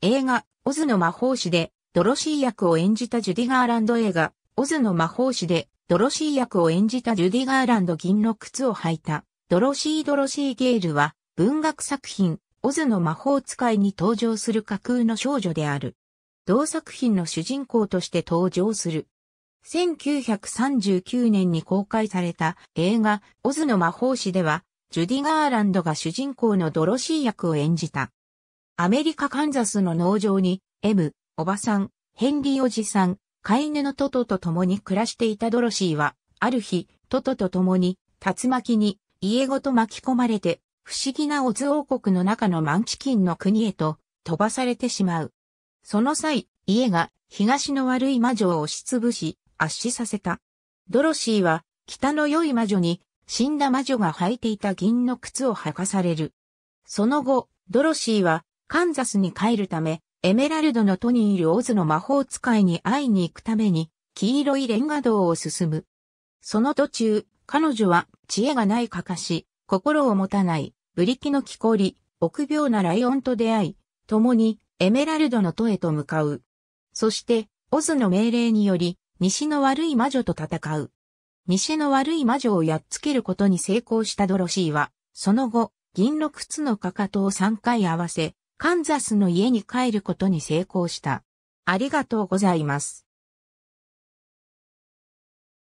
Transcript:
映画、オズの魔法師で、ドロシー役を演じたジュディ・ガーランド映画、オズの魔法師で、ドロシー役を演じたジュディ・ガーランド銀の靴を履いた、ドロシー・ドロシー・ゲールは、文学作品、オズの魔法使いに登場する架空の少女である。同作品の主人公として登場する。1939年に公開された映画、オズの魔法師では、ジュディ・ガーランドが主人公のドロシー役を演じた。アメリカ・カンザスの農場に、M、おばさん、ヘンリーおじさん、飼い犬のトトと共に暮らしていたドロシーは、ある日、トトと共に、竜巻に、家ごと巻き込まれて、不思議なオズ王国の中のマンチキンの国へと飛ばされてしまう。その際、家が東の悪い魔女を押しつぶし、圧死させた。ドロシーは北の良い魔女に死んだ魔女が履いていた銀の靴を履かされる。その後、ドロシーはカンザスに帰るため、エメラルドの都にいるオズの魔法使いに会いに行くために、黄色いレンガ道を進む。その途中、彼女は知恵がないかかし、心を持たない、ブリキの木こり、臆病なライオンと出会い、共にエメラルドの都へと向かう。そして、オズの命令により、西の悪い魔女と戦う。西の悪い魔女をやっつけることに成功したドロシーは、その後、銀の靴のかかとを3回合わせ、カンザスの家に帰ることに成功した。ありがとうございます。